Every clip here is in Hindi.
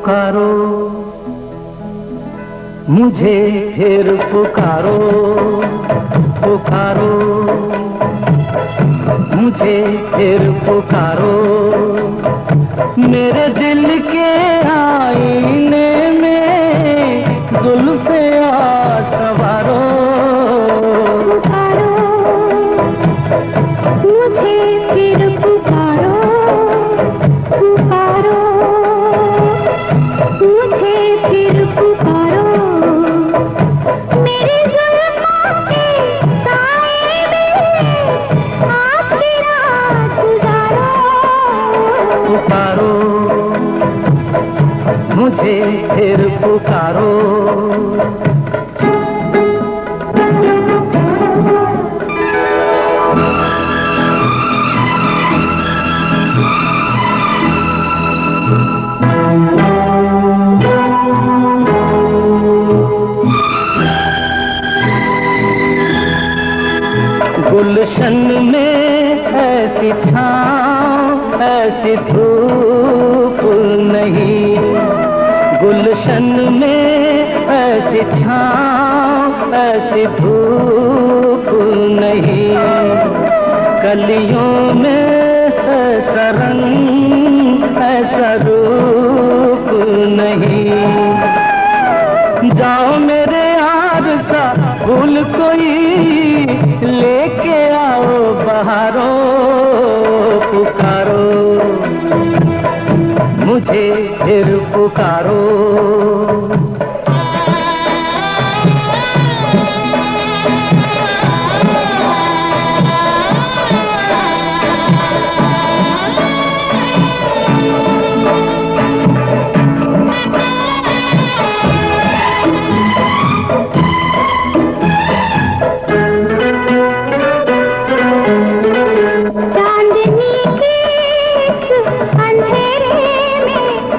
पुकारो मुझे फिर पुकारो पुकारो मुझे फिर पुकारो मेरे दिल मुझे फिर पुकारो। गुलशन में ऐसी छाँव ऐसी धूप नहीं। गुलशन में ऐसी छाँव, ऐसी धूप नहीं कलियों में ऐसा रंग, ऐसा रूप नहीं। जाओ मेरे यार सा फूल कोई, लेके आओ बहारो, पुकारो। मुझे फिर पुकारो।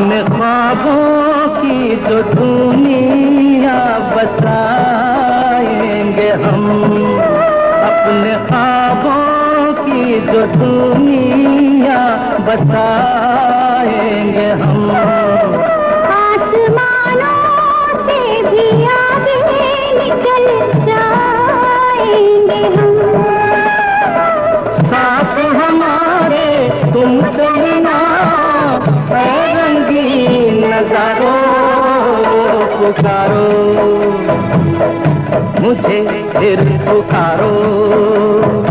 अपने ख्वाबों की जो दुनिया बसाएँगे हम। अपने ख्वाबों की जो दुनिया बसाएँगे हम। पुकारो पुकारो। मुझे फिर पुकारो।